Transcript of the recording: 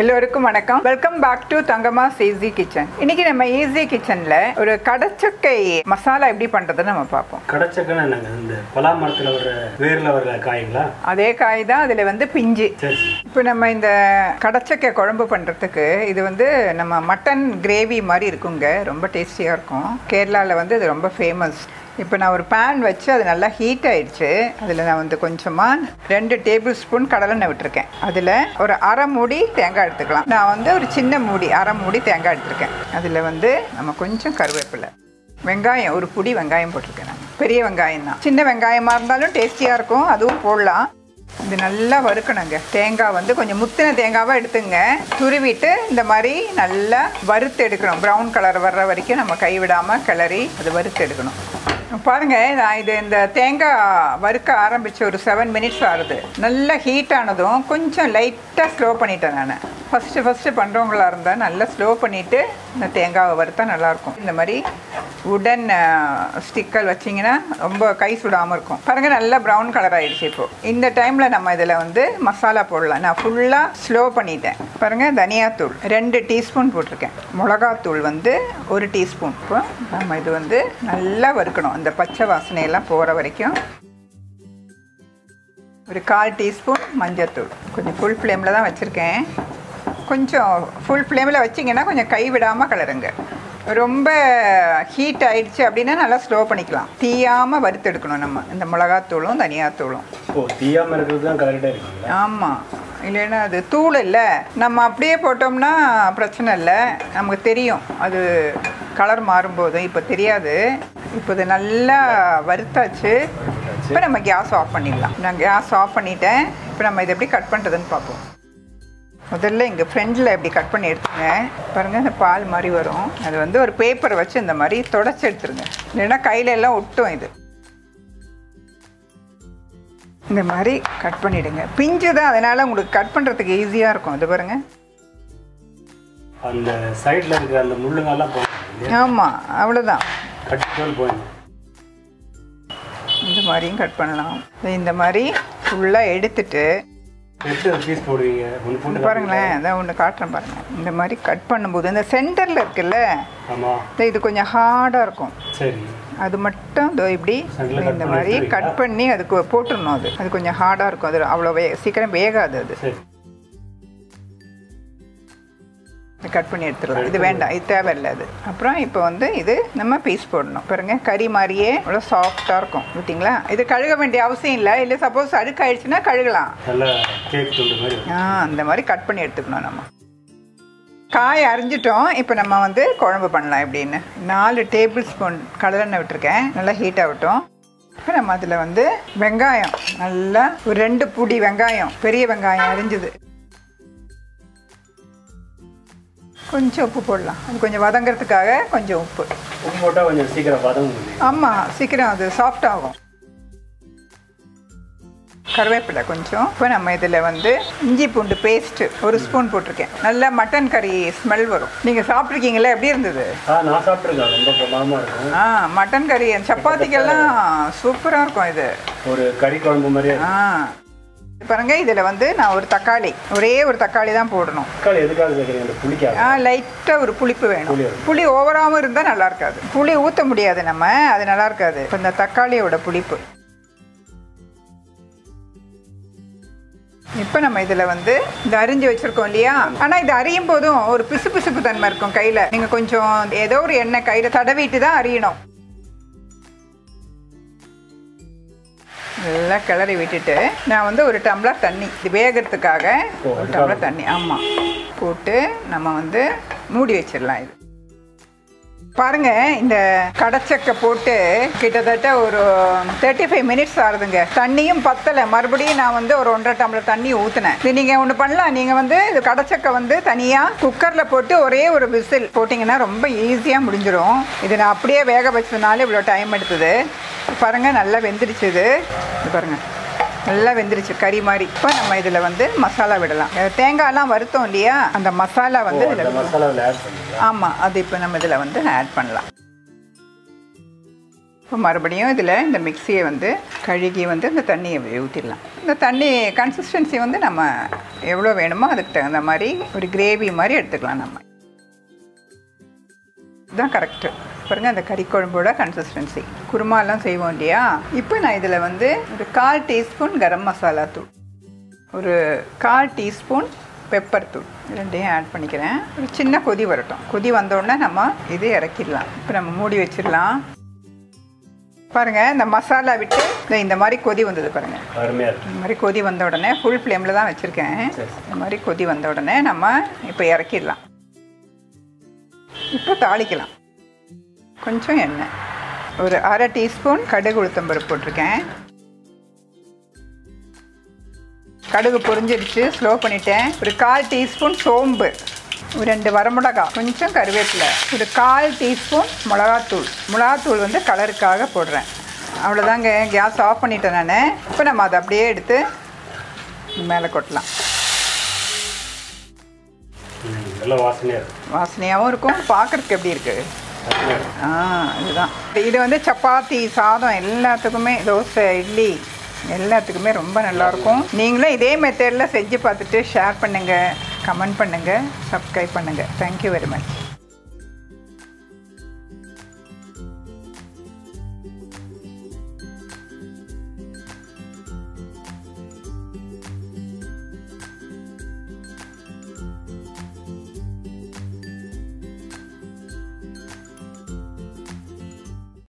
எல்லோருக்கும் வணக்கம். Welcome back to Thangama's easy kitchen இன்னைக்கு நம்ம ஈஸி கிச்சன்ல ஒரு கடச்சக்கை மசாலா எப்படி பண்றதுன்னு நம்ம பார்ப்போம். என்னங்க? இந்த பலா மரத்தில் வர்ற வேரில் வர்ற காய்ங்களா? அதே காய் தான் அதில் வந்து பிஞ்சு. இப்போ நம்ம இந்த கடச்சக்கை குழம்பு பண்ணுறதுக்கு இது வந்து நம்ம மட்டன் கிரேவி மாதிரி இருக்குங்க. ரொம்ப டேஸ்டியாக இருக்கும். கேரளாவில் வந்து இது ரொம்ப ஃபேமஸ் இப்போ நான் ஒரு பேன் வச்சு அது நல்லா ஹீட் ஆயிடுச்சு. அதில் நான் வந்து கொஞ்சமாக ரெண்டு டேபிள் ஸ்பூன் கடலெண்ணெய் விட்டுருக்கேன். அதில் ஒரு அரை மூடி தேங்காய் எடுத்துக்கலாம். நான் வந்து ஒரு சின்ன மூடி அரை மூடி தேங்காய் எடுத்திருக்கேன். அதில் வந்து நம்ம கொஞ்சம் கருவேப்பிலை வெங்காயம் ஒரு புடி வெங்காயம் போட்டிருக்கேன் நான். பெரிய வெங்காயம் தான். சின்ன வெங்காயமாக இருந்தாலும் டேஸ்டியாக இருக்கும். அதுவும் போடலாம். இது நல்லா வறுக்கணுங்க. தேங்காய் வந்து கொஞ்சம் முத்தின தேங்காவாக எடுத்துங்க. துருவிட்டு இந்த மாதிரி நல்லா வறுத்து எடுக்கணும். ப்ரௌன் கலர் வர்ற வரைக்கும் நம்ம கைவிடாமல் கிளறி அது வறுத்து எடுக்கணும். பாருங்க நான் இது இந்த தேங்காய் வறுக்க ஆரம்பித்து ஒரு செவன் மினிட்ஸ் ஆகுது. நல்லா ஹீட் ஆனதும் கொஞ்சம் லைட்டாக ஸ்லோ பண்ணிட்டேன் நான். ஃபஸ்ட்டு ஃபஸ்ட்டு பண்ணுறவங்களா இருந்தால் நல்லா ஸ்லோ பண்ணிவிட்டு இந்த தேங்காவை வறுத்தா நல்லாயிருக்கும் இந்த மாதிரி உடன் ஸ்டிக்கர் uh, வச்சிங்கன்னா ரொம்ப கை சுடாமல் இருக்கும். பாருங்கள் நல்லா ப்ரௌன் கலர் ஆயிடுச்சு இப்போது இந்த டைமில் நம்ம இதில் வந்து மசாலா போடலாம். நான் ஃபுல்லாக ஸ்லோ பண்ணிட்டேன். பாருங்கள் தனியாத்தூள். ரெண்டு டீஸ்பூன் போட்டிருக்கேன். மிளகாத்தூள் வந்து ஒரு டீஸ்பூன் இப்போ நம்ம இது வந்து நல்லா வறுக்கணும். அந்த பச்சை வாசனையெல்லாம் போகிற வரைக்கும். ஒரு கால் டீஸ்பூன் மஞ்சத்தூள். கொஞ்சம் ஃபுல் ஃப்ளேமில் தான் வச்சுருக்கேன். கொஞ்சம் ஃபுல் ஃப்ளேமில் வச்சிங்கன்னா கொஞ்சம் கை விடாமல் கலருங்க. ரொம்ப ஹீட் ஆயிடுச்சு அப்படின்னா நல்லா ஸ்லோ பண்ணிக்கலாம். தீயாமல் வறுத்தெடுக்கணும் நம்ம. இந்த மிளகாத்தூளும் தனியாத்தூளும். ஓ தீயாமல் இருக்கிறது தான் ஆமாம் இல்லைன்னா அது தூள் இல்லை. நம்ம அப்படியே போட்டோம்னா பிரச்சனை இல்லை. நமக்கு தெரியும். அது கலர் மாறும்போது. இப்போ தெரியாது. இப்போ இது நல்லா வறுத்தாச்சு. இப்போ நம்ம கேஸ் ஆஃப் பண்ணிடலாம். நான் கேஸ் ஆஃப் பண்ணிட்டேன். இப்போ நம்ம இதை எப்படி கட் பண்ணுறதுன்னு பார்ப்போம். முதல்ல இங்கே ஃப்ரெண்டில் எப்படி கட் பண்ணி எடுத்துங்க பாருங்கள் இந்த பால் மாதிரி வரும். அது வந்து ஒரு பேப்பரை வச்சு இந்த மாதிரி தொடச்சி எடுத்துருங்க. இல்லைன்னா கையில எல்லாம் ஒட்டும் இது. இந்த மாதிரி கட் பண்ணிடுங்க. பிஞ்சு தான் அதனால் உங்களுக்கு கட் பண்ணுறதுக்கு ஈஸியாக இருக்கும். இது பாருங்கள் அந்த சைடில் இருக்கிற அந்த முள்ளுங்கெல்லாம் ஆமாம் அவ்வளோதான் இந்த மாதிரியும் கட் பண்ணலாம். இந்த மாதிரி ஃபுல்லாக எடுத்துட்டு எட்டு பீஸ் போடுவீங்க. ஒன்று பாருங்களேன் அதான் ஒன்று காட்டுறேன் பாருங்கள் இந்த மாதிரி கட் பண்ணும்போது இந்த சென்டரில் இருக்குல்ல? ஆமாம் இது கொஞ்சம் ஹார்டாக இருக்கும். சரி. அது மட்டும் இதோ இப்படி இந்த மாதிரி? கட் பண்ணி அதுக்கு போட்டுடணும் அது. அது கொஞ்சம் ஹார்டாக இருக்கும். அது அவ்வளோ வே சீக்கிரம் வேகாது அது. கட் பண்ணி எடுத்துடலாம். இது வேண்டாம். இது தேவையில்லை அது. அப்புறம் இப்போ வந்து இது நம்ம பீஸ் போடணும். பாருங்க கறி மாதிரியே அவ்வளோ சாஃப்டாக இருக்கும். பார்த்தீங்களா இது கழுக வேண்டிய அவசியம் இல்லை. இல்லை சப்போஸ் அழுக்காயிடுச்சுன்னா கழுகலாம் கேக் துண்டு மாதிரி வரும். ஆ அந்த மாதிரி கட் பண்ணி எடுத்துக்கணும் நம்ம. காய் அரிஞ்சிட்டோம். இப்போ நம்ம வந்து குழம்பு பண்ணலாம். எப்படின்னு? நாலு டேபிள் ஸ்பூன் கடலெண்ணெய் விட்டுருக்கேன். நல்லா ஹீட் ஆகட்டும் இப்போ நம்ம அதில் வந்து வெங்காயம். நல்லா ஒரு ரெண்டு புடி வெங்காயம். பெரிய வெங்காயம் அரிஞ்சுது. கொஞ்சம் உப்பு போடலாம். அது கொஞ்சம் வதங்கிறதுக்காக கொஞ்சம் உப்பு. உப்பு போட்டால் கொஞ்சம் சீக்கிரம் ஆமாம் சீக்கிரம் அது சாஃப்ட் ஆகும். கருவேப்பிலை கொஞ்சம். இப்போ நம்ம இதில் வந்து இஞ்சி பூண்டு பேஸ்ட்டு ஒரு ஸ்பூன் போட்டிருக்கேன். நல்லா மட்டன் கறி ஸ்மெல் வரும். நீங்கள் சாப்பிட்ருக்கீங்களா எப்படி இருந்தது? ஆ மட்டன் கறி சப்பாத்திக்கெல்லாம் சூப்பராக இருக்கும் இது. ஒரு கறி குழம்பு மாதிரியே ஆ. பாருங்க இதில் வந்து நான் ஒரு தக்காளி ஒரே ஒரு தக்காளி தான் போடணும். தக்காளி எதுக்காக ஆ லைட்டாக ஒரு புளிப்பு வேணும். புளி வேணும். புளி ஓவராகவும் இருந்தால் நல்லா இருக்காது. புளி ஊற்ற முடியாது நம்ம. அது நல்லா இருக்காது. இப்போ இந்த தக்காளியோட புளிப்பு. இப்போ நம்ம இதில் வந்து இந்த அரிஞ்சு வச்சுருக்கோம் இல்லையா? ஆனால் இது அரியும் போதும் ஒரு பிசு பிசுப்பு தன்மை இருக்கும் கையில். நீங்கள் கொஞ்சம் ஏதோ ஒரு எண்ணெய் கையில் தடவிட்டு தான் அரியணும். நல்லா கிளறி விட்டுட்டு நான் வந்து ஒரு டம்ளர் தண்ணி. இது வேகிறதுக்காக ஒரு டம்ளர் தண்ணி. ஆமாம் போட்டு நம்ம வந்து மூடி வச்சிடலாம் இது. பாருங்க இந்த கடச்சக்கை போட்டு கிட்டத்தட்ட ஒரு தேர்ட்டி ஃபைவ் மினிட்ஸ் ஆகுதுங்க. தண்ணியும் பத்தலை. மறுபடியும் நான் வந்து ஒரு ஒன்றரை டம்ளர் தண்ணி ஊற்றினேன் இது நீங்கள் ஒன்று பண்ணலாம். நீங்கள் வந்து இது கடச்சக்கை வந்து தனியாக குக்கரில் போட்டு ஒரே ஒரு விசில் போட்டிங்கன்னா ரொம்ப ஈஸியாக முடிஞ்சிடும் இது நான் அப்படியே வேக வச்சதுனால இவ்வளோ டைம் எடுத்தது. பாருங்க நல்லா வெந்துடுச்சு இது. இது பாருங்க. நல்லா வெந்துருச்சு கறி மாதிரி. இப்போ நம்ம இதில் வந்து மசாலா விடலாம். தேங்காய்லாம் வறுத்தோம் இல்லையா? அந்த மசாலா வந்து ஆமாம் அது இப்போ நம்ம இதில் வந்து ஆட் பண்ணலாம். இப்போ மறுபடியும் இதில் இந்த மிக்சியை வந்து கழுகி வந்து இந்த தண்ணியை ஊற்றிடலாம் இந்த தண்ணி கன்சிஸ்டன்சி வந்து நம்ம எவ்வளோ வேணுமோ அதுக்கு தகுந்த மாதிரி ஒரு கிரேவி மாதிரி எடுத்துக்கலாம் நம்ம. இதுதான் கரெக்டு பாருங்க அந்த கறி குழம்போட கன்சிஸ்டன்சி குருமாலாம் செய்வோம் இல்லையா? இப்போ நான் இதில் வந்து ஒரு கால் டீஸ்பூன் கரம் மசாலா தூள். ஒரு கால் டீஸ்பூன் பெப்பர் தூள். ரெண்டையும் ஆட் பண்ணிக்கிறேன். ஒரு சின்ன கொதி வரட்டும். கொதி வந்தோடனே நம்ம இது இறக்கிடலாம். இப்போ நம்ம மூடி வச்சிடலாம். பாருங்கள் இந்த மசாலா விட்டு இந்த இந்த மாதிரி கொதி வந்தது பாருங்கள் இந்த மாதிரி கொதி வந்த உடனே ஃபுல் ஃப்ளேமில் தான் வச்சுருக்கேன். சரி. இந்த மாதிரி கொதி வந்த உடனே நம்ம இப்போ இறக்கிடலாம். இப்போ தாளிக்கலாம். கொஞ்சம் எண்ணெய். ஒரு அரை டீஸ்பூன் கடுகு உளுத்தம்பருப்பு போட்டிருக்கேன். கடுகு பொரிஞ்சிடுச்சு ஸ்லோ பண்ணிட்டேன். ஒரு கால் டீஸ்பூன் சோம்பு ஒரு ரெண்டு வரமிளகா கொஞ்சம் கருவேப்பிலை ஒரு கால் டீஸ்பூன் மிளகாத்தூள். மிளகாத்தூள் வந்து கலருக்காக போடுறேன். அவ்வளோதாங்க கேஸ் ஆஃப் பண்ணிட்டேன் நான். இப்போ நம்ம அதை அப்படியே எடுத்து மேலே கொட்டலாம். வாசனையாகவும் இருக்கும். பார்க்குறதுக்கு எப்படி இருக்குது ஆ இதுதான் இது வந்து சப்பாத்தி சாதம் எல்லாத்துக்குமே தோசை இட்லி எல்லாத்துக்குமே ரொம்ப நல்லாயிருக்கும். நீங்களும் இதே மெத்தடில் செஞ்சு பார்த்துட்டு ஷேர் பண்ணுங்கள் கமெண்ட் பண்ணுங்கள் சப்ஸ்கிரைப் பண்ணுங்கள் தேங்க்யூ வெரி மச்